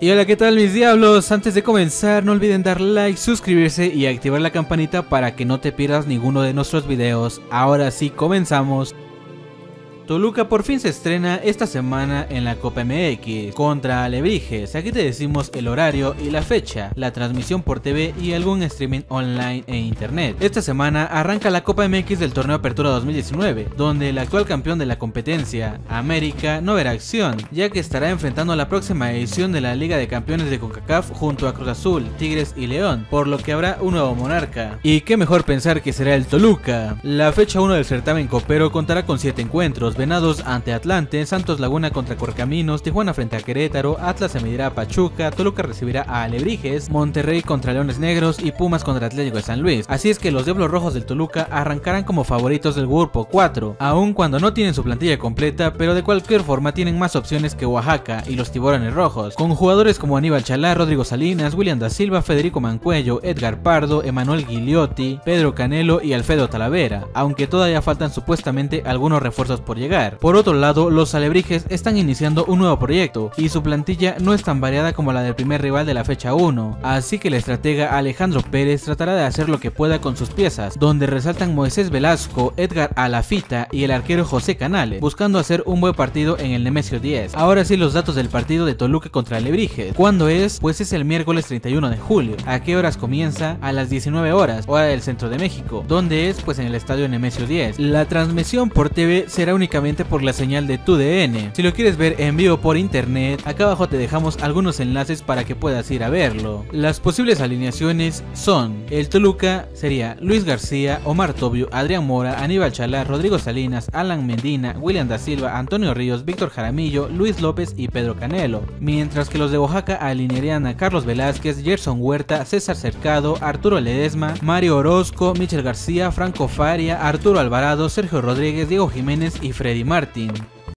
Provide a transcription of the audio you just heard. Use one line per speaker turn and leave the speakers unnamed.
Y hola, ¿qué tal mis diablos? Antes de comenzar, no olviden dar like, suscribirse y activar la campanita para que no te pierdas ninguno de nuestros videos. Ahora sí, comenzamos. Toluca por fin se estrena esta semana en la Copa MX contra Alebrijes. Aquí te decimos el horario y la fecha, la transmisión por TV y algún streaming online e internet. Esta semana arranca la Copa MX del torneo Apertura 2019, donde el actual campeón de la competencia, América, no verá acción, ya que estará enfrentando la próxima edición de la Liga de Campeones de CONCACAF junto a Cruz Azul, Tigres y León, por lo que habrá un nuevo monarca. Y qué mejor pensar que será el Toluca. La fecha 1 del certamen copero contará con 7 encuentros Venados ante Atlante, Santos Laguna contra Corcaminos, Tijuana frente a Querétaro, Atlas se medirá a Pachuca, Toluca recibirá a Alebrijes, Monterrey contra Leones Negros y Pumas contra Atlético de San Luis. Así es que los Diablos Rojos del Toluca arrancarán como favoritos del grupo 4, aun cuando no tienen su plantilla completa, pero de cualquier forma tienen más opciones que Oaxaca y los Tiburones Rojos, con jugadores como Aníbal Chalá, Rodrigo Salinas, William da Silva, Federico Mancuello, Edgar Pardo, Emanuel Gigliotti, Pedro Canelo y Alfredo Talavera, aunque todavía faltan supuestamente algunos refuerzos por llegar. Por otro lado, los alebrijes están iniciando un nuevo proyecto y su plantilla no es tan variada como la del primer rival de la fecha 1, así que el estratega Alejandro Pérez tratará de hacer lo que pueda con sus piezas, donde resaltan Moisés Velasco, Edgar Alafita y el arquero José Canales, buscando hacer un buen partido en el Nemesio 10. Ahora sí los datos del partido de Toluca contra Alebrijes. ¿Cuándo es? Pues es el miércoles 31 de julio. ¿A qué horas comienza? A las 19 horas, hora del centro de México. ¿Dónde es? Pues en el estadio Nemesio 10. La transmisión por TV será únicamente por la señal de tu DN. Si lo quieres ver en vivo por internet, acá abajo te dejamos algunos enlaces para que puedas ir a verlo. Las posibles alineaciones son: el Toluca sería Luis García, Omar Tobio, Adrián Mora, Aníbal Chalá, Rodrigo Salinas, Alan Mendina, William da Silva, Antonio Ríos, Víctor Jaramillo, Luis López y Pedro Canelo. Mientras que los de Oaxaca alinearían a Carlos Velázquez, Gerson Huerta, César Cercado, Arturo Ledesma, Mario Orozco, Michel García, Franco Faria, Arturo Alvarado, Sergio Rodríguez, Diego Jiménez y Freddy Martin.